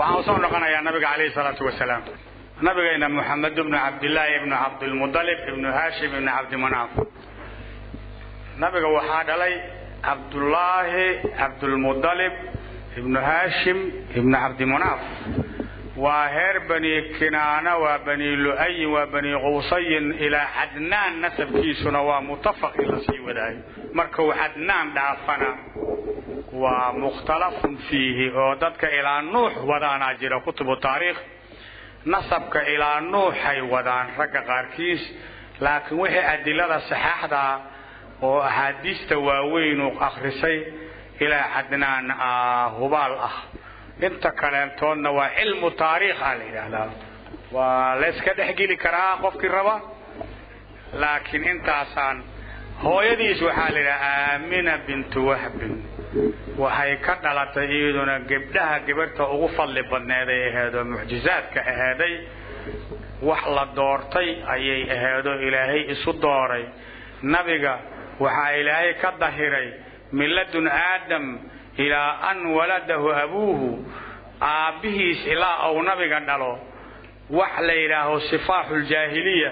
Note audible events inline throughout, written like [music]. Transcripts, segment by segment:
waxaan u soo noqonayaa nabiga calayhi salaatu wasalaam. Nabigayna moxamed ibnu cabdillaahi ibnu cabdilmudalib ibnu haashim ibnu cabdimanaaf nabiga waxaa dhalay cabdullaahi cabdulmudalib ibnu haashim ibnu cabdimanaaf waa heer bani kinaana waa bani lu'ayin waa bani quusayin ilaa cadnaan nasabkiisuna waa mutafaq in la sii wadaayo. Markuu cadnaan dhaafana waa mukhtalafun fiihi oo dadka ilaa nuux wadaanaa jira. Kutubu taariikh. Nasabka ilaa nuuxay wadaan. Ragga qaarkiis. Laakiin wixii adilada saxaaxdaa oo axaadiista waaweyn uu akhrisay ilaa cadnaan hubaal ah. Inta kaleentoodna waa cilmu taariikh a la yidhaahdaa. Waa layska dhexgeli karaa qofkii raba? Laakiin intaasaan hooyadiis waxaa la yidhaha aamina bintu wahbin. Waxay ka dhalatay iyaduna gebdhaha gabarhta ugu fadli badneeday aheedoo mucjizaadka aheeday wax la doortay ayay aheedoo ilaahay isu dooray. Nabiga waxaa ilaahay ka dahiray min ladun aadam ilaa an waladahu abuuhu. Aabbihiis ilaa uu nabiga dhalo. Wax la yidhaaho sifaaxuljaahiliya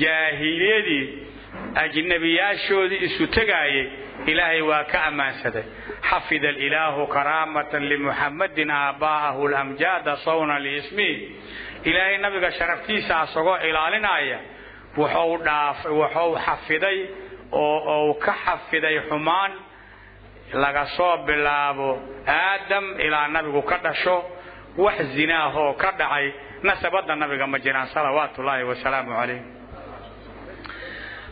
jaahiliyadii ajnabiyaashoodii isu tegaayay ilaahay waa ka ammaansaday. Xafida alilaahu karaamatan limuxammadin aabbaa'ahu lamjaada sawna liismihi. Ilaahay nabiga sharaftiisa asagoo ilaalinaya wuxuu xafiday oo uu ka xafiday xumaan laga soo bilaabo aadam ilaa nabigu ka dhasho wax zinaahoo ka dhacay nasabadda nabiga ma jiraan salawaatullaahi wasalaamu calayh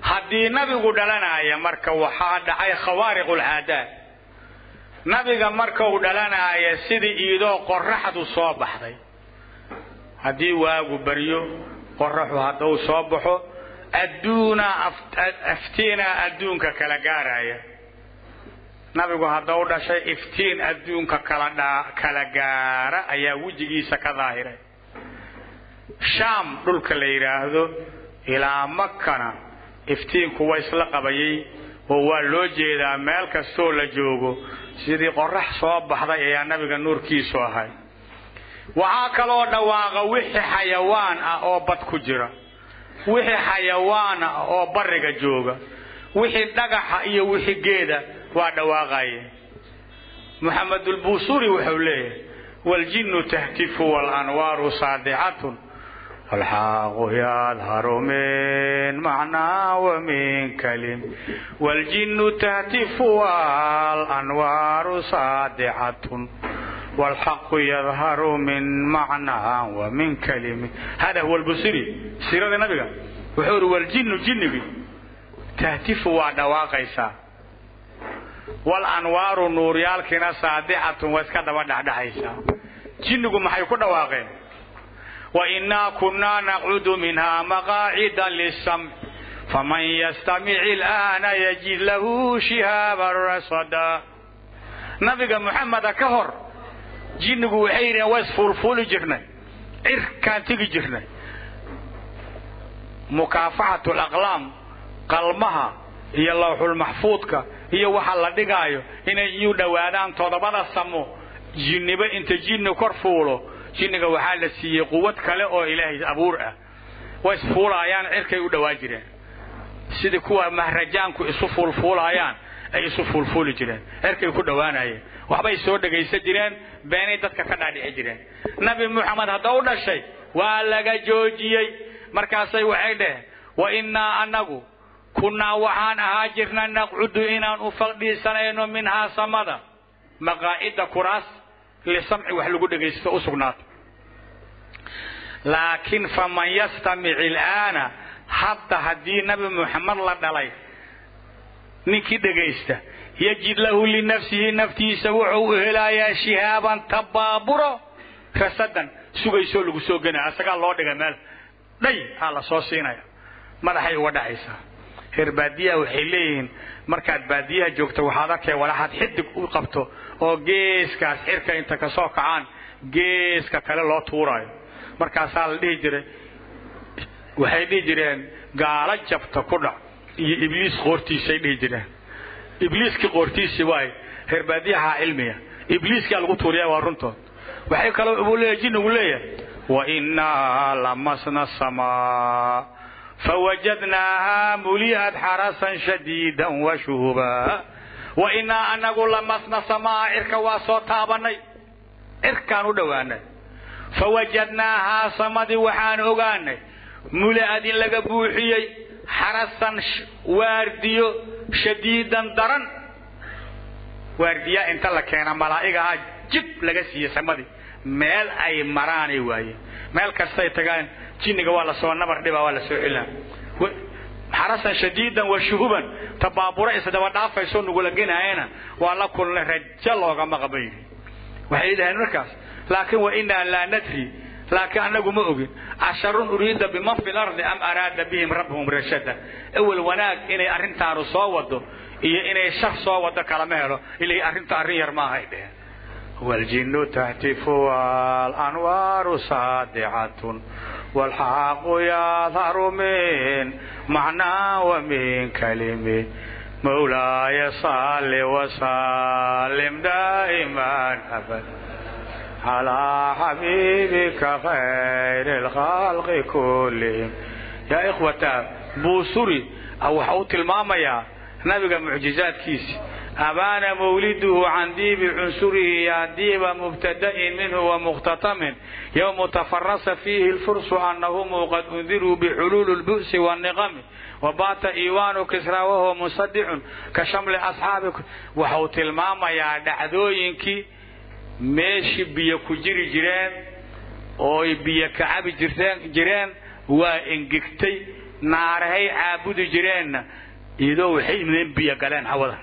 haddii nabigu dhalanaya marka waxaa dhacay khawaariqulcaadaad nabiga markau dhalanaya sidii iidoo qoraxdu soo baxday. Haddii waagu baryo qoraxu hadduu soo baxo adduuna aftiinaa adduunka kala gaaraya. Nabigu haddau dhashay iftiin adduunka kala gaara ayaa wejigiisa ka daahiray shaam dhulka la yidhaahdo ilaa makana iftiinku waa isla qabayay oo waa loo jeedaa meel kastoo la joogo. Sidii qorax soo baxday ayaa nabiga nuurkiisu ahay waxaa kaloo dhawaaqa wixii xayawaan ah oo bad ku jira. Wixii xayawaan ah oo barriga jooga. Wixii dhagaxa iyo wixii geeda waa dhawaaqaye muxamedulbuusuri wuxuu leeyahay waljinnu tahtifu walanwaaru saadicatun walxaaqu yadharu min macnaa wamin kalim waljinnu tahtifu walanwaaru saadicatun والحق يظهر من معنى ومن كلمة هذا هو البصري سيرة النبي وحور والجن جنبي تهتف ودواقيسا والأنوار نوريال كنا صادعة واسكا دوا دحدحيسا جنكو ما حيكون دواقين وإنا كنا نقعد منها مقاعد للسمع فمن يستمع الآن يجد له شهابا رصدا نبي محمد كهر jinnigu waxay yidhaheen waa isfuulfuuli jirnay cirkaan tegi jirnay mukaafaxatu alaqlaam qalmaha iyo lawxulmaxfuudka iyo waxa la dhigaayo inay iyu dhowaadaan toddobada samo jinniba inta jinni kor fuulo jinniga waxaa la siiyey quwad kale oo ilaahay abuur ah. Way isfuulaayaan cirkay u dhowaa jireen. Sidii kuwa mahrajaanku isu fuulfuulaayaan ay isu fuulfuuli jireen. Cirkay ku dhowaanayeen waxbay soo dhegaysan jireen beenay dadka ka dhaadhici jireen. Nabi muxamed u dhashay waa laga joojiyey. Markaasay waxay dheheen wa innaa annagu kunnaa waxaan ahaa jirna naqcudu inaan u fadhiisanayno minhaa samada maqaa'ida kuraas lisamci wax lagu dhegaysto u laakiin faman yastamic ilaana hadda haddii nabi muxamed la dhalay ninkii dhegaysta yajid lahu linafsihi naftiisa wuxuu u helayaa shihaaban tabaaburo rasadan sugaysoo lagu soo genaya asagaa loo dhiga meel dhay aa la soo siinaya madaxay uga dhacaysaa reer baadiyaha waxay leeyihiin markaad baadiyaha joogto waxaad arkay walaxaad xidig u qabto oo geeskaas xirka inta ka soo kacaan geeska kale loo tuuraayo. Markaasaa la dhihi jiray waxay dhihi jireen gaalo jabta ku dhac. Iyo ibliis qoortiisay dhihi jireen. Ibliiskii qoortiisii waay reer baadiyaha cilmiya ibliiskaa lagu tuuriya waa runtood. Waxay kaloo leeyahay jinnigu leeyahay wainaa lamasna samaa fawajadnaaha muli'at xarasan shadiidan wa shuhuba wainaa anagu lamasna samaa cirka waa soo taabanay cirkaan u dhowaanay fawajadnaahaa samadii waxaan ogaanay muli'ad in laga buuxiyey xarasan waardiyo shadiidan daran waardiyaa inta la keena malaa'igaha jib laga siiyey samadii meel ay maraanay waayeen meel kastay tagaan jinniga waa la soo nabar dhiba waa la soo celina xarasan shadiidan wa shuhuban tabaaburo isdaba dhaafayso nugula genaayana waa la kulnay rajo loogama qabayni waxay yidhaheen markaas laakiin wa inaa laa nadri laakiin anagu ma ogin casharun uriida biman fi lardi am araada bihim rabbuhum rashada. Awel wanaag inay arrintaanu soo wado iyo inay shar soo wado kalama helo ilay arrinta arrin yar maahay dheheen waljinnu tahtifu walanwaaru saadicatun والحق يظهر من معنى ومن كلمة مولاي صل وسلم دائما أبدا على حبيبك خير الخلق كلهم يا إخوة بوسري أو حوت الماما نبي معجزات كيسي abaana mawliduhu can diibi cunsurihi yaa diiba mubtada'in minhu wamuqhtatamin yowmu tafarasa fiihi lfursu annahumuu qad undiruu bixuluuli lbu'si waniqami wabaata iiwaanu kisraa wahuwa musadicun ka shamli asxaabi waxuu tilmaamayaa dhacdooyinkii meeshii biyo ku jiri jireen ooy biyo kacabi jireen waa engegtay naarahay caabudi jireenna iyadoo waxay imdeen biyo galeen hawada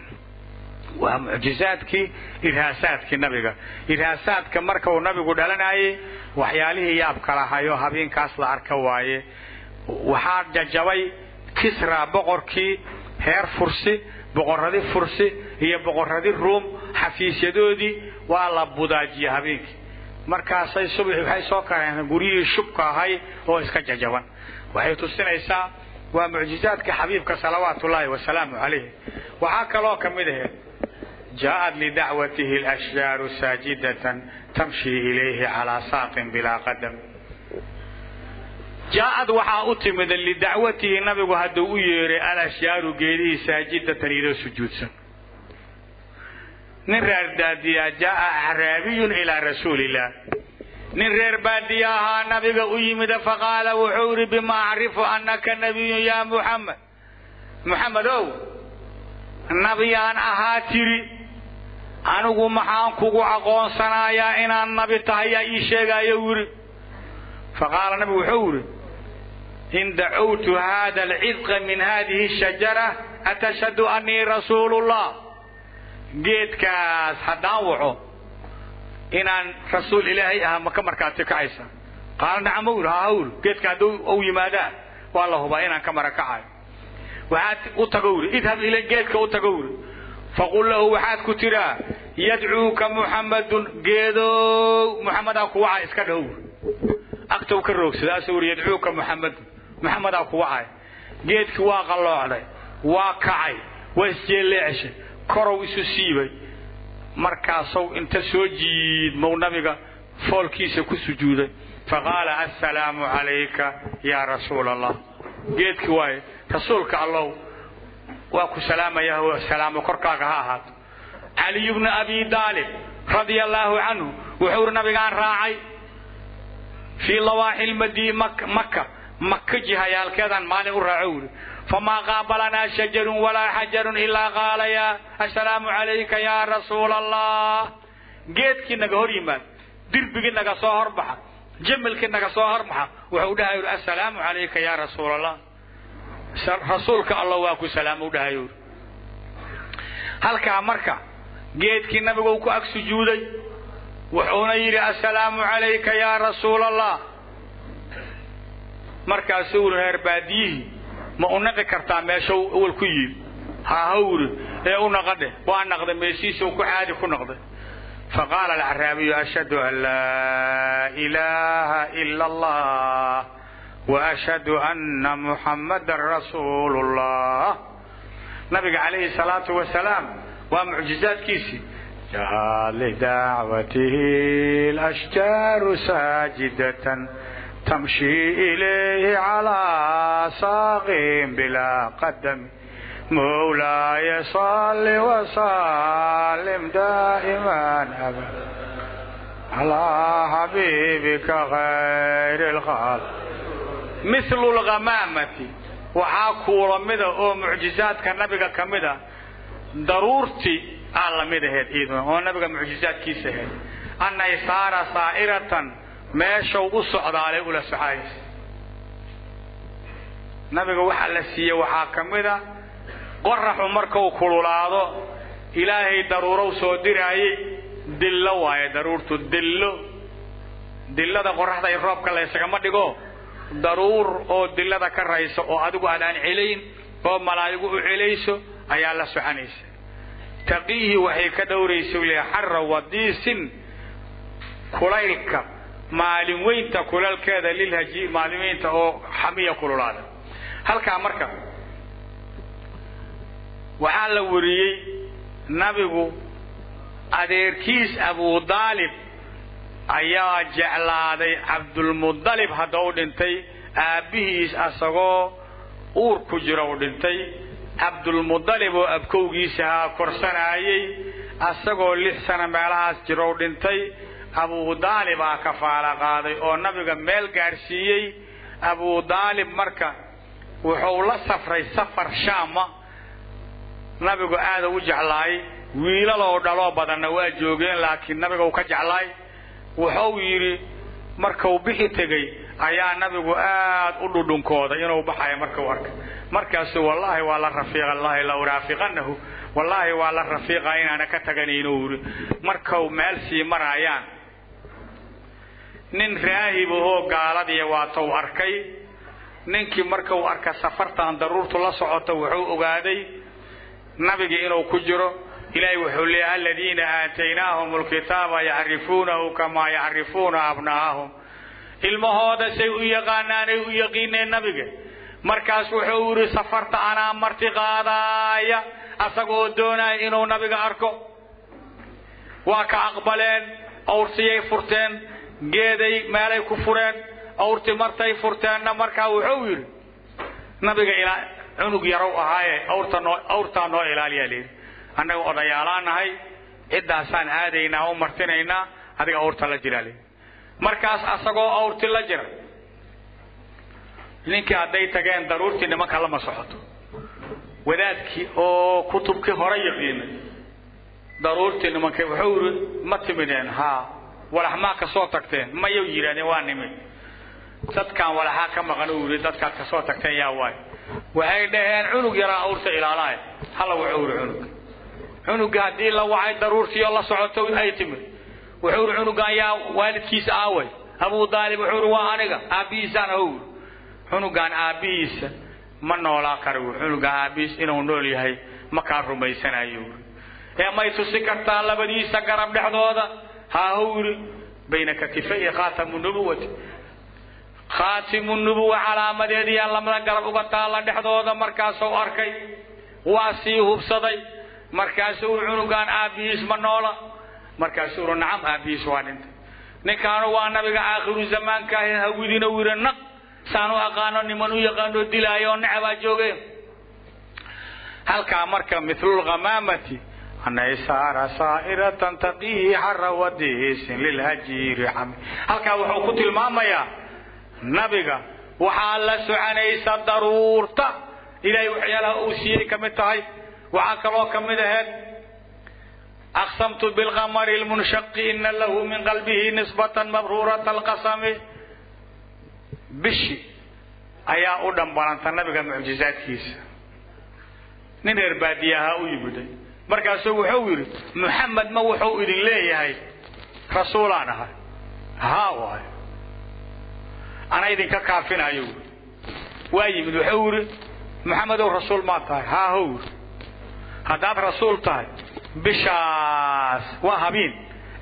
waa mucjizaadkii irhaasaadkii nabiga. Irhaasaadka marka uu nabigu dhalanayay waxyaalihii yaabka lahayo habeenkaas la arka waaye. Waxaa jajabay kisra boqorkii heer fursi boqorradii fursi iyo boqorradii ruum xafiisyadoodii waa la budaajiyey habeenkii. Markaasay subaxi waxay soo kareen guryihii shubka ahay oo iska jajaban. Waxay tusinaysaa waa mucjizaadka xabiibka salawaatullaahi wasalaamu calayh waxaa kaloo ka mid ahayd جاءت لدعوته الأشجار ساجدة تمشي إليه على ساق بلا قدم جاءت وحا أتمد لدعوته نبي هدو يري الأشجار جيري ساجدة إلى سجود نرر داديا جاء أعرابي إلى رسول الله نرر بادياها نبي أيمد فقال وحوري بما أعرف أنك نبي يا محمد محمد أو nabiyaan ahaa tiri anigu maxaan kugu aqoonsanayaa inaan nabi tahay yaa ii sheegaayo wiri faqaala nabigu wuxuu yidhi in dacawtu hada alcidqa min hadihi shajara atashhadu annii rasuulullah. Geedkaas haddaan waco inaan rasuul ilaahay ahaa maka markaati kacaysa. Qaala nacam owr haa hawr geedka hadduu u yimaadaa waa la hubaa inaan ka mara kacayo waxaad u tago wuri idhab ila geedka u tago wuri faqul lahu waxaad ku tiraa yadcuuka muxammadun geedow. Muxammadaa ku wacay iska wuri agtow ka roogsadaasuu wuri yadcuuka muxammadun muxammadaa ku wacay. Geedkii waa qalloocday waa kacay waa isjeelleecshay korow isu siibay. Markaasow inta soo jiidmow nabiga foolkiisa ku sujuuday. Faqaala assalaamu calayka yaa rasuula allah geedkii waaye rasuulka allow waa ku salaamaya salaamo korkaaga ha ahaato. Caliyu bnu abi daalib radia allaahu canhu wuxuu nabigaan raacay fii lawaaxi lmadii maka maka jihayaalkeedaan maalin u raaco wuri famaa qaabalanaa shajarun walaa xajarun ilaa qaala yaa assalaamu calayka yaa rasuula allah geedkii naga hor yimaad dirbigii naga soo horbaxa jamalkii naga soo horbaxa wuxuu dhahay assalaamu calayka yaa rasuula allah rasuulka allah waa ku salaamo dhahay halkaa marka geedkii nabigu ku ag sujuuday wuxuuna yidhi assalaamu calayka yaa rasuul allah markaasuu uri reer baadiyihii ma u naqi kartaa meesha awal ku yimi haahawri ee u naqadhe waa naqday meeshiisuu ku caadi ku noqday faqaala alcaraabiyu ashhadu an laa ilaaha ila allah وأشهد أن محمد رسول الله. نبي عليه الصلاة والسلام ومعجزات كيسي. جاء لدعوته الأشجار ساجدة تمشي إليه على ساق بلا قدم. مولاي صل وسلم دائما أبدا. على حبيبك خير الخلق. mithlu lkhamaamati waxaa kuula mida ah oo mucjizaadka nabiga ka mid ah. Daruurti aa la mid ahayd ciiduna oo nabiga mucjizaadkiisa ahayd. Annay saara saa'iratan meeshau u socdaalay ula soconaysa nabiga waxa la siiye waxaa ka mida ah, qoraxu markau kululaado ilaahay daruurow soo diraayey dillo waaye daruurtu dillo. Dillada qoraxda iyo roobka laysagama dhigo? Daruur oo dillada ka raysa oo adigu aadaan celayn oo malaayigu u celayso ayaa la soconaysa. Taqiihi waxay ka dhowraysa le xarra wadiisin kulaylka maalin weynta kulalkeeda lilhaji maalin weynta oo xamiya kululaada. Halkaa marka waxaa la wariyey nabigu adeerkiis abu daalib ayaa jeclaaday cabdulmudalib hadda u dhintay aabbihiis asagoo uur ku jira u dhintay. Cabdulmudalib oo abkowgiisahaa korsanaayey asagoo lix sano meelahaas jira u dhintay. Abu daalibaa kafaala qaaday oo nabiga meel gaarsiiyey. Abu daalib marka wuxuu la safray safar shaama. Nabigu aada u jeclaay wiilaloo dhaloo badanna waa joogeen laakiin nabiga uu ka jeclaay wuxuu yidhi markuu bixi tegey ayaa nabigu aad u dhudhunkooday inuu baxayo markuu arkay. Markaasu wallaahi waa la rafiiqa allahi la uraafiqanahu wallaahi waa la rafiiqa inaana ka taganaynu yidhi markuu meel sii maraayaan nin raahib ahoo gaaladiya waatou arkay ninkii markuu arka safartan daruurtu la socoto wuxuu ogaaday nabigii inuu ku jiro ilahay wuxuu leeyahy aladiina aataynaahum alkitaaba yacrifuunahu kamaa yacrifuuna abna'ahum ilmahooda say u yaqaanaanay u yaqiineen nabiga. Markaas wuxuu yidhi safarta anaa marti qaadaaya asagoo doonaya inuu nabiga arko. Waa ka aqbaleen awrsiyay furteen geeday meelay ku fureen awrti martay furteenna markaa wuxuu yidhi nabiga cunug yarow ahaaye awrtaa noo ilaaliyaa layidhi annaga odayaalaa nahay ciddaasaan aadaynaa u martinaynaa adiga awrta la jiraa layidhi markaas asagoo awrti la jira ninkii hadday tageen daruurtii nimanka lama socoto. Wadaadkii oo kutubkii hore yaqiinay daruurtii nimanka wuxuu yidhi ma timideen haa walax maa ka soo tagteen? Mayau yidhahdeen waa nimid. Dadkaan walaxaa ka maqan uu yidhi dadkaad ka soo tagteen yaa waay. Waxay dhaheen cunug yaraa awrta ilaalaaya. Hala wuxuu yidhi cunug cunuga haddii la wacay daruurtiioo la socoto ay timid. Wuxuu yidhi cunugan yaa waalidkiisa aaway. Abuu daalib wuxuu yidhi waa aniga aabbihiisaan ahow. Yidhi cunugan aabbihiisa ma noolaa kara wi cunugan aabbihiis inuu nool yahay ma rumaysanayo ee may tusi kartaa labadiisa garab dhexdooda. Haahow yidhi bayna katifay khaatamu nubuwati khaatimu nubuwa calaamadeediyaa lamada garab uga taalla dhexdooda markaasuu arkay. Waa sii hubsaday markaasuu cunugan aabbihiis ma noola. Markaasuu uri nacam aabbihiis waa dhintay. Ninkaanu waa nabiga aakhiru zamaanka ahe hawidina yidhi naq. Saan u aqaano niman u yaqaanoo dilaayo oo necbaa joogeen. Halkaa marka mithlulghamaamati anaysaara saa'iratan taqiihi xarra wadiisin lilhajiiri xami halkaa wuxuu ku tilmaamayaa nabiga waxaa la soconaysa daruurta. Ilaahay waxyaalaha uu siiyey ka mid tahay waxaa kaloo ka mid ahayd aqsamtu bilqamari lmunshaqi ina lahu min qalbihi nisbatan mabruurata alqasami. Bishi ayaa u dhambalanta nabiga mucjizaadkiisa. Nin reer baadiyahaa u yimiday markaasuu wuxuu yidhi muxamed ma wuxuu idin leeyahay rasuulaan ahay. Haa waay ana idinka kaafinayo. Waa yimid wuxuu yidhi maxamedow rasuul maa tahay. Haa how yidhi haddaad rasuul tahay bishaas waa habiin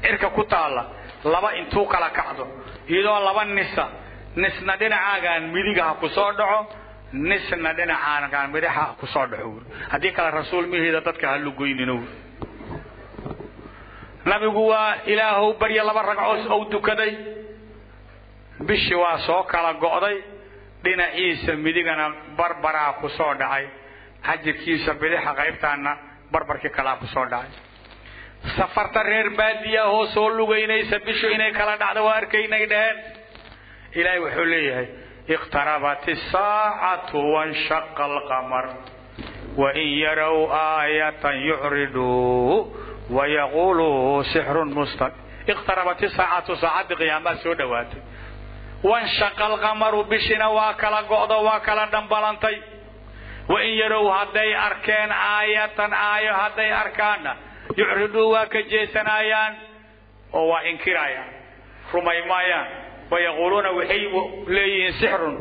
cirka ku taalla laba intuu kala kacdo. Iyadoo laba nisa nisna dhinacaagaan midiga ha ku soo dhaco nisna dhinacaagaan midaxa ha ku soo dhaco. Haddii kale rasuul mihiida dadka ha lugoynino. Nabigu waa ilaahow barya laba ragcood ou dukaday. Bishii waa soo kala go'day. Dhinaciisa midigana barbaraa ku soo dhacay xajirkiisa bidixa qaybtaana barbarkii kalaa ku dhacay. Safarta reer baadiya oo soo lugaynaysa bishu inay kala dhacdo waa arkaynay dheheen ilaahay wuxuu leeyahay iqtarabat isaacatu wanshaqa alqamar wain yarow aayatan yucriduu wayaquluu sixrun musta iqtarabat isaacatu saacaddii qiyaamaa soo dhowaatay wanshaqa alqamaru bishina waa kala go'do waa kala dhambalantay wain yarow hadday arkeen aayatan aayo hadday arkaanna yucriduu waa ka jeesanayaan oo waa inkirayaan rumay maayaan wayaquuluuna waxay leeyihiin sixrun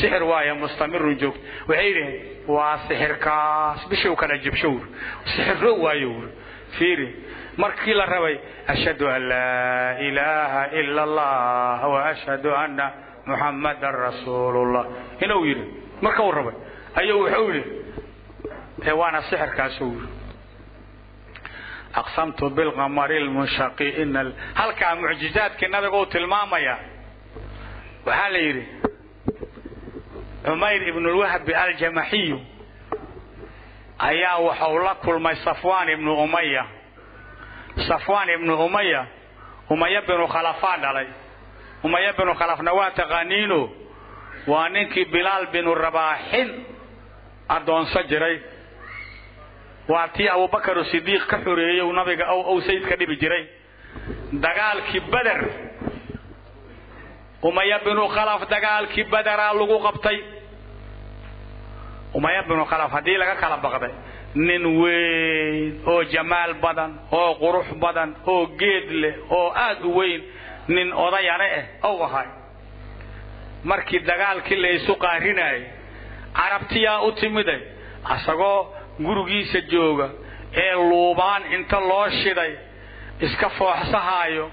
sixir waaya mustamirun joogto waxay yidhaheen waa sixirkaas bishow kala jabsho wur sixirro waayo wur fiiri markii la rabay ashhadu an laa ilaaha ila allah wa ashhadu anna muxammadan rasuulullah inuu yidhi marka uu rabay ayuu wuxuu yidhi waana sixirkaasuu yidhi. Aqsamtu bilqamari lmunshaqi ina halkaa mucjizaadkii nabiga uu tilmaamaya waxaa la yidhi cumayr ibnulwahbi aljamaxiyu ayaa waxau la kulmay safwaan ibnu umaya safwaan ibnu umaya umaya binu khalafaa dhalay. Umaya binu khalafna waa taqaaniino waa ninkii bilaal binu rabaaxin addoonso jiray. Waa tii abubakar sidiiq ka xoreeyey nabiga ow sayid ka dhibi jiray. Dagaalkii beder umaya binu khalaf dagaalkii bederaa lagu qabtay. Umaya binu khalaf haddii laga kala baqday nin weyn oo jamaal badan oo qurux badan oo geed leh oo aad u weyn nin odayane ah ow ahay. Markii dagaalkii laysu qaarinayay carabtiyaa u timiday asagoo gurigiisa jooga ee luubaan inta loo shiday iska fooxsahaayo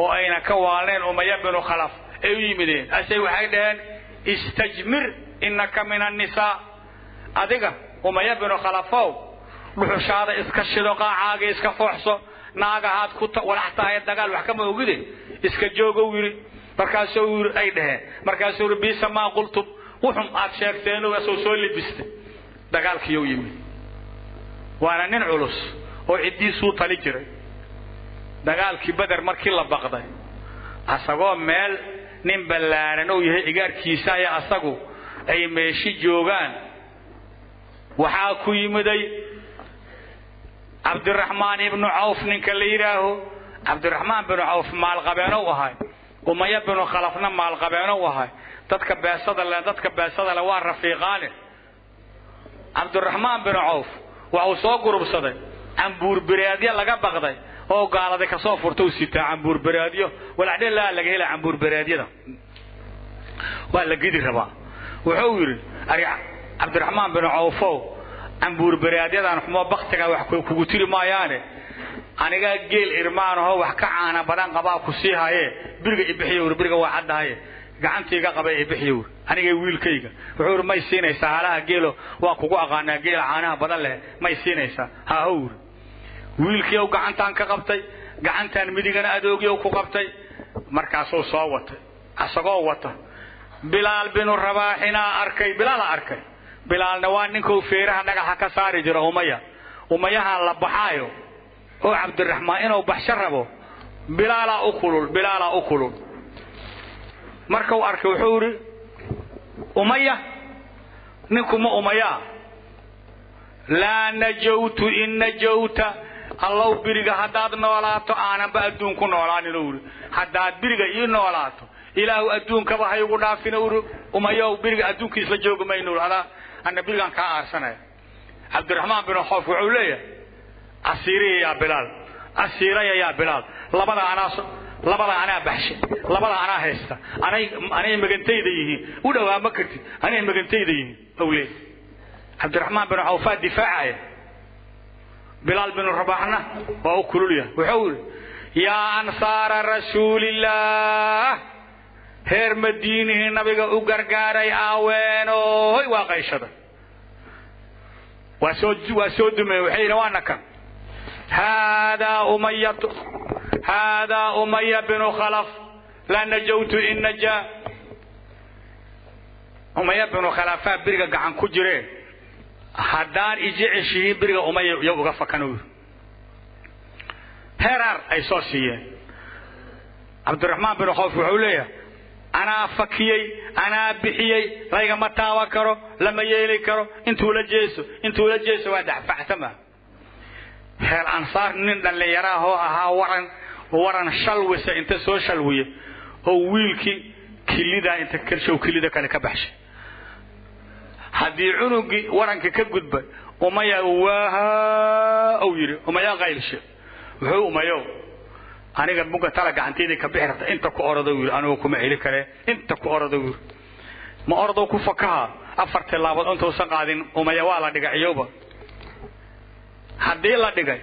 oo ayna ka waalneen umaya binu khalaf ay u yimideen. Ase waxay dhaheen istajmir innaka min annisaa adiga umaya binu khalafow dhuxushaada iska shido qaacaaga iska fooxso naagahaad ku walax tahay dagaal wax kama ogide iska joogow yidhi. Markaasuu yidhi ay dhaheen. Markaasuu yidhi biisa maa qultum wuxum aad sheegteen asoo soo libistay. Dagaalkiiyuu yimid. Waana nin culus oo ciddiisuu tali jiray. Dagaalkii beder markii la baqday asagoo meel nin ballaaran ou yahay igaarkiisa ayaa asagu ay meeshi joogaan. Waxaa ku yimiday cabdiraxmaan ibnu cawf ninka la yidhaaho. Cabdiraxmaan binu cawf maalqabeenow ahay. Umaya binu khalafna maalqabeenow ahay dadka beesada le dadka beesada le waa rafiiqaane. Cabdiraxmaan binu cawf waxuu soo gurubsaday cambuurbereedyo laga baqday oo gaaladay ka soo furta u sitaa cambuurbereedyo walacdhelaa laga hela cambuurbereedyada waa la gidi rabaa. Wuxuu yidhi ari cabdiraxmaan binu cawfow cambuurbereedyadan xumo baktiga wax kugu tiri maayaane. Anigaa geel irmaanahoo wax ka caana badan qabaa ku sii haye biriga ibixiyo ur biriga waa caddahaye gacantiiga qaba ibixiyo ur aniga wiilkayga. Wuxuu uri may siinaysaa halaha geelo waa kugu aqaanaa geela caanaha badan leh. May siinaysaa haaho uri wiilkii u gacantaan ka qabtay gacantaan midigana adoogii ku qabtay. Markaasuu soo watay. Asagoo wata bilaal binu rabaaxinaa arkay bilaala arkay. Bilaalna waa ninkuu feeraha dhagaxa ka saari jiro umaya. Umayahan la baxaayo. Oo cabdiraxmaan inuu baxsho rabo bilaalaa u kulul bilaalaa u kulul markuu arkay wuxuu idhi umaya ninkuma umayaa laa najawtu in najawta allow biriga haddaad noolaato aananba adduun ku noolaanin uri haddaad biriga ii noolaato ilaahu adduunkaba ha igu dhaafin uri umayow biriga adduunkiisla joogi maynu adaa ana birigaan kaa aarsanaya. Cabdiraxmaan bin xoof wuxuu leeyahay asiiriya yaa bilaal asiiraya yaa bilaal. Labada anaa labada anaa baxshay labada anaa haysta anay magantayda yihiin u dhowaa ma kartid anay magantayda yihiin leeyahay. Cabdiraxmaan bin cawfaa difaacaya bilaal bin rabaxna waa u kululya wuxuu yidhi yaa ansaara rasuulillaah reer madiinihii nabiga u gargaaray aaweenoy waa qayshada waa soo dumey waxay yidhi waana kan haadaa umayatu haadaa umaya binu khalaf la najawtu in najaa umaya binu khalafaa biriga gacan ku jireen haddaan ijeceshihiin biriga umaya iyo uga fakan heeraar ay soo siiyeen cabdiraxmaan bin khawf wuxuu leeyahay anaa fakiyey anaa bixiyey laygama taaban karo lama yeeli karo intuu la jeeso intuu la jeeso waa dacfacsama heel ansaar nin dhallinyaraahoo ahaa waran waran shalwisa inta soo shalwiye oo wiilkii kilidaa inta karshow kilida kale ka baxshay haddii cunugii waranka ka gudbay umaya waaha ou yidhi umaya qaylshe wuxuu umayow aniga buga tala gacanteydii ka bixi rabta inta ku orodow yidhi anigu kuma celi karee inta ku orodow yidhi. Ma orodow ku fakaha? Afar tilaabood intuusan qaadin umaya waa la dhigay ciyowba haddii la dhigay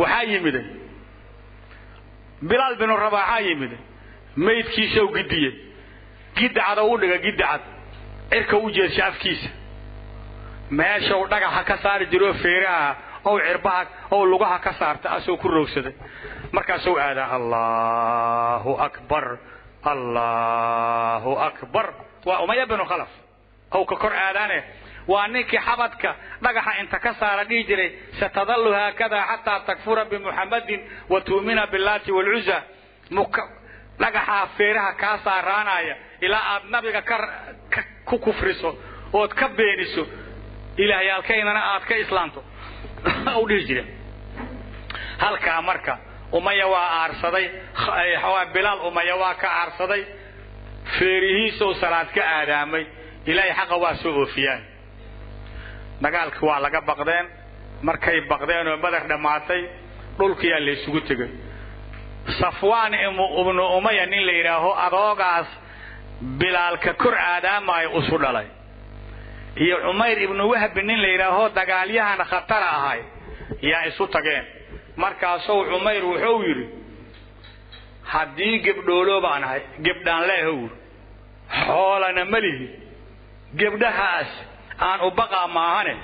waxaa yimiday bilaal binu rabaaxaa yimiday maydkiisaw gidiyey gidacadoo u dhiga gidacad cirka u jeedsha afkiisa meeshau dhagaxa ka saari jiroo feeraha ow cirbaha ow lugaha ka saarta asoo ku roogsaday. Markaasuu aadaa allahu akbar allahu akbar. Waa umaya binu khalaf. Ow ka kor aadaane waa ninkii xabadka dhagaxa inta ka saara dhihi jiray satadallu haakada xataa takfura bimuxammadin wa tu'mina billaati waalcuza dhagaxaa feeraha kaa saaraanaya ilaa aad nabiga ku kufriso ood ka beeniso ilaahyaalkaynana aad ka islaamto [laughs] u dhihi jire halkaa marka umaya waa aarsaday bilaal umaya waa ka aarsaday feerihiisou salaad ka aadaamay. Ilaahay xaqa waa soo oofiyaan dagaalki waa laga baqdeen markay baqdeen oo badar dhammaatay dhulkiyaa laysugu tegay. Safwaan ibnu umaya nin la yidhaaho adoogaas bilaalka kor aadaamaayo usu dhalay. Iyo cumayr ibnu wahbi nin la yidhaaho dagaalyahan khatara ahay yaa isu tageen. Markaasuu cumayr wuxuu yidhi haddii gebdhoolo baan ahay gebdhaan leehow xoolana ma lihi. Gebdhahaas aan u baqaa maahane?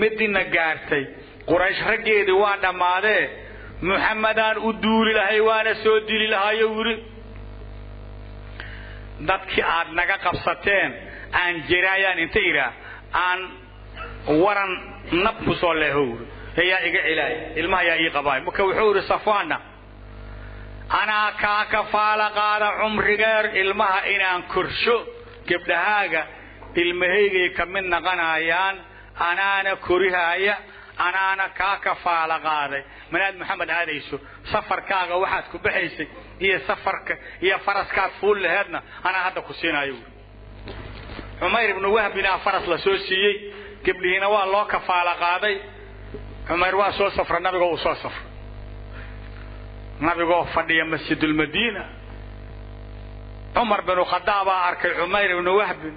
Midina gaartay. Quraysh raggeedii waa dhammaadee muxamedaan u duuli lahay waana soo dili lahayo yidhi dadkii aad naga qabsateen aan jiraayaan inta idhaa aan waran nab ku soo leehow ayaa iga cilaay ilmaha ayaa ii qabaay marka wuxuu yidhi safwaanna anaa kaa kafaala qaada cumrigeer ilmaha inaan korsho gebdhahaaga ilmahaygay ka mid naqanayaan anaana korihaaya anaana kaa kafaala qaaday manaad maxamed aadayso safarkaaga waxaad ku baxaysay iyo safarka iyo faraskaad fuul laheedna anaa hadda ku siinayo cumayr ibnu wahbinaa faras la soo siiyey gebdhihiina waa loo kafaala qaaday cumayr waa soo safra nabigoo uu soo safra nabigoo fadhiya masjidulmadiina cumar binu khadaabaa arkay cumayr ibnu wahbin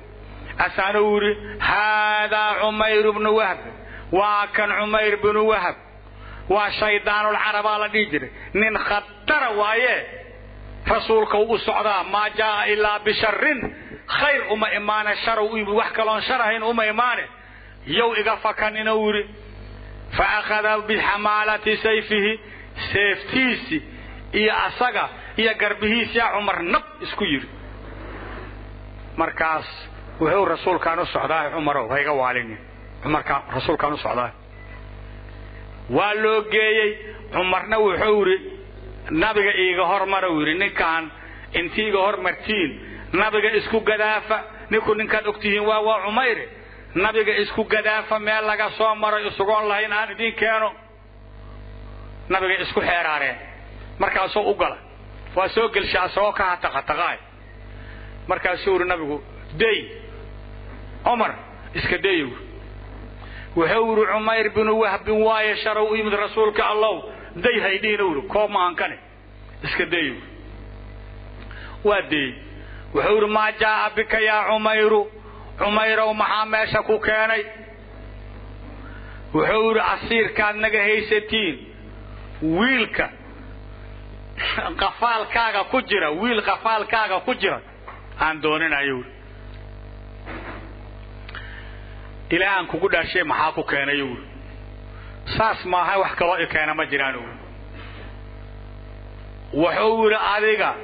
asaana uu yidhi haadaa cumayr ibnu wahbin waa kan cumayr binu wahab waa shaydaanulcarabaa la dhihi jiray nin khatara waaye rasuulka u socdaa maa jaaa ilaa bisharin khayr uma imaane sharow wax kaloon shar uma imaane yow iga fakanina uu yidhi fa akhada bixamaalati sayfihi seeftiisi iyo asaga iyo garbihiisiyaa cumar nab isku yidhi markaas wuxuu rasuulkaan u socdaa cumarow hayga waalinin cumarkaan rasuulkaan u socdaa. Waa loo geeyey. Cumarna wuxuu yidhi nabiga iiga hormara uu yidhi ninkaan inti iga hormartiin nabiga isku gadaafa. Ninku ninkaad ogtihiin waa waa cumayre nabiga isku gadaafa meel laga soo maray isugoon lahayn aan idiin keeno. Nabiga isku xeeraareen. Markaasuu u gala. Waa soo gelsha asagoo ka hataqataqaay. Markaasuu yidhi nabigu dey cumar iska dayow wuxuu yidhi cumayr binu wahbin waaye sharow u yimid rasuulka allow day haydhiina yidhi koob maankane iska dayow waa deey. Wuxuu yidhi maa jaaa bika yaa cumayru? Cumayrow maxaa meesha ku keenay? Wuxuu yidhi asiirkaad naga haysatiin. Wiilka [laughs] qafaalkaaga ku jira wiil qafaalkaaga ku jira. Aan dooninayo yidhi ilaahaan kugu dhaashay maxaa ku keenayo yidhi? Saas maaha wax kaloo i ma jiraan uu wuxuu yidhi adiga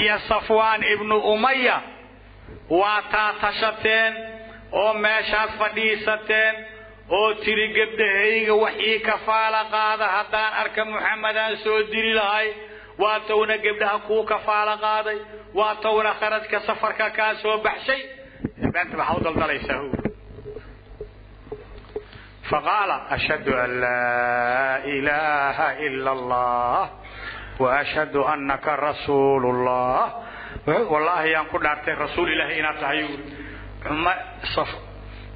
iyo safwaan ibnu umaya waa taatashateen oo meeshaas fadhiisateen oo tiri gebdhahayga wax ii kafaala qaada haddaan arka muxamedaan soo dili lahay. Waa towna gebdhaha kuu kafaala qaaday. Waa towna kharajka safarka kaa soo baxshay. Beenta maxaa u daldalaysaa faqaala ashhadu an laa ilaaha ila allah wa ashhadu annaka rasuulu llah wallaahi yaan ku dhaartay rasuul ilaahi inaad tahay yuri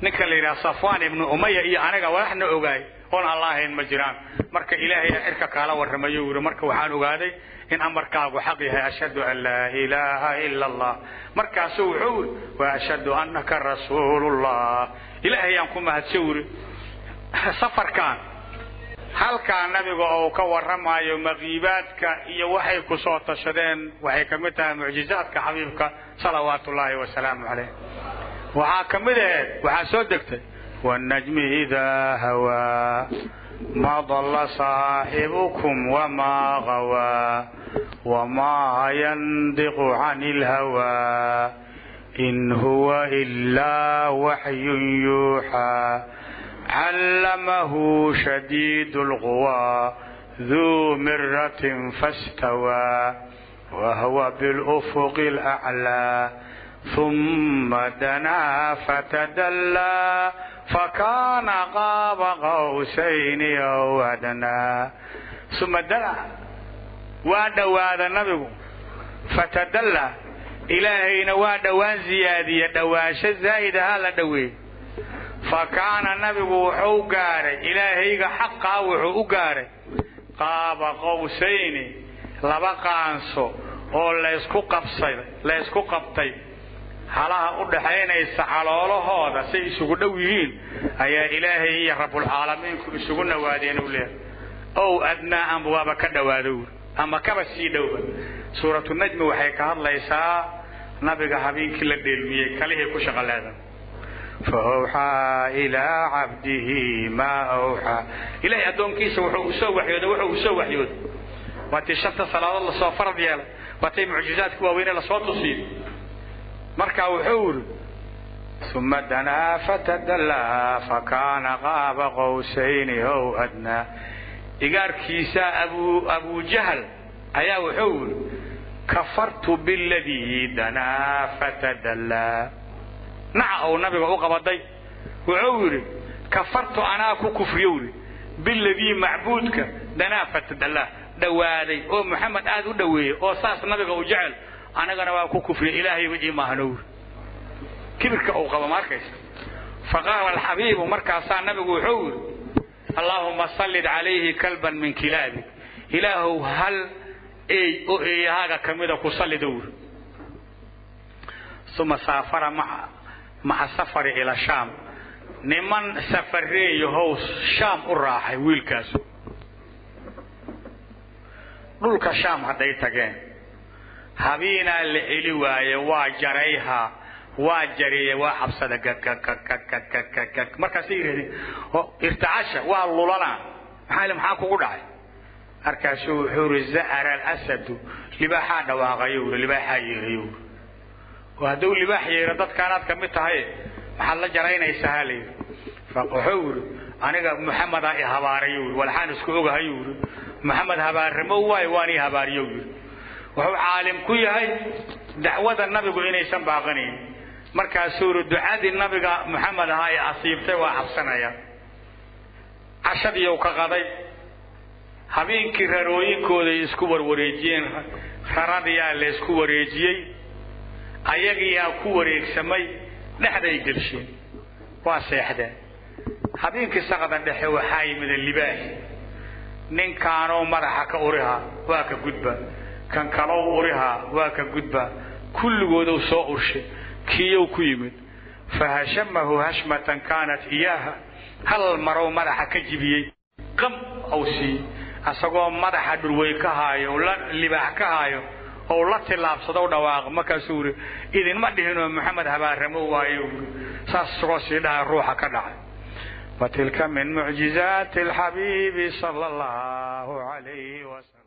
ninka la yidhaha safwaan ibnu umaya iyo aniga waxna ogaay oon allaahayn ma jiraan marka ilaahaya cirka kaala warramayo yuri marka waxaan ogaaday in amarkaagu xaq yahay ashhadu an laa ilaaha ila allah markaasu wuxuu yiri wa ashhadu annaka rasuulullah ilaahayaan ku mahadsan yuri [laughs] safarkan. Halkaa nabiga oo ka warramayo makiibaadka iyo waxay ku soo tashadeen waxay ka mid tahay mucjizaadka xabiibka salawaatu ullaahi wasalaamu caleyh waxaa ka mid aheed waxaa soo degtay wannajmi idaa hawaa ma dalla saaxibukum wamaa gawaa wamaa yandiqu cani ilhawaa in huwa ilaa waxyun yuuxaa علمه شديد القوى ذو مرة فاستوى وهو بالأفق الأعلى ثم دنا فتدلى فكان قاب قوسين أو أدنى ثم دنا وادواد النبي فتدلى إلهينا وادوان زيادية دواشة زايدة هلا fa kaana nabigu wuxuu gaaray ilaahayga xaqaa wuxuu u gaaray. Qaaba qowsayni laba qaanso oo laysku qabsaday laysku qabtay. Halaha u dhaxaynaysa caloolahooda say isugu dhow yihiin ayaa ilaahay iyo rabbulcaalamiinku isugu nawaadeen uu leehay ow adnaa anba waaba ka dhowaadow ama kaba sii dhowba suuratu najmi waxay ka hadlaysaa nabiga habeenkii la dheelmiyey kalihii ku shaqo leedahay faawxaa ilaa cabdihi maa awxaa ilahay addoonkiisa wuxuu u soo waxyooday wuxuu u soo waxyooday waatii shanta salaadood la soo farad yeelay waatay mucjizaadka waaweyne la soo tusiyey marka wuxuu yidhi uma danaa fatadallaa fakaana qaaba qowsayni ow adnaa igaarkiisa abu abujahal ayaa wuxuu yidhi kafartu biladii danaa fatadallaa naca ou nabiga u qabaday wuxuu yidhi kafartu anaa ku kufriyow yidhi biladii macbuudka danaa fatadallaa dhowaaday oo maxamed aad u dhoweeyey oo saas nabiga u jecel anagana waa ku kufriya ilaahayba ii maahanow kibirka uu qabo ma arkaysa? Faqaala alxabiibu markaasaa nabigu wuxuu yidhi allaahuma sallid calayhi kalban min kilaabi ilaahow hal eey oo eeyahaaga ka mida ku sallidow yidhi. Uma saafara maca maca safari ila shaam. Niman safareeyahow shaam u raaxay wiilkaasu. Dhulka shaam hadday tageen. Habiinaa la celi waaye waa jarayhaa waa jariye waa xabsada gagagagagagagag markaasay yidhahdeen irtacasha waa lulana maxaa maxaa kugu dhacay? Markaasuu wuxuu yidhi za'ara alasadu libaaxaa dhawaaqayo yidhi libaaxaa yeerayo yidhi oo hadduu libaax yeero dadkaanaad ka mid tahay maxaad la jaraynaysaa ha layidhi wuxuu yidhi aniga maxamedaa i habaarayo yidhi. Walxaan isku ogahayo yidhi. Maxamed habaaramo waayo waan ii habaariyo yidhi. Wuxuu caalim ku yahay dacwada nabigu inaysan baaqanayn markaasuu yidhi ducadii nabiga maxamed ahaa ee asiibtay waa cabsanaya. Cashadiiou ka qaday. Habeenkii rarooyinkooday isku warwareejiyeen. Raradiyaa laysku wareejiyey ayagiyaa ku wareegsamay dhexday gelsheen waa seexdeen habeenkii saqda dhexe waxaa yimida libaaxi ninkaanoo madaxa ka urihaa waa ka gudba. Kan kalow urihaa waa ka gudba. Kulligoodou soo urshay kiiyow ku yimid. Fahashamahu hashmatan kaanat iyaaha. Hal marow madaxa ka jibiyey. Qam ou siiyey asagoo madaxa dhurwey ka haayo libaax ka haayo ou la tilaabsado dhawaaqo markaasuu yidhi idinma dhihinoo maxamed habaaramo waayo. Ui saas isagoo sii dhaha ruuxa ka dhacay. Fatilka min mucjizaati alxabiibi sala allahu calayhi wasalam